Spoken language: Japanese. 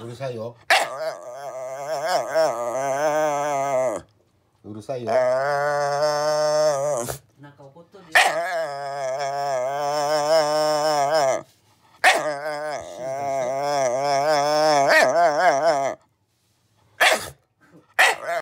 うるさいよ。うるさいよ。なんか怒っとるよ。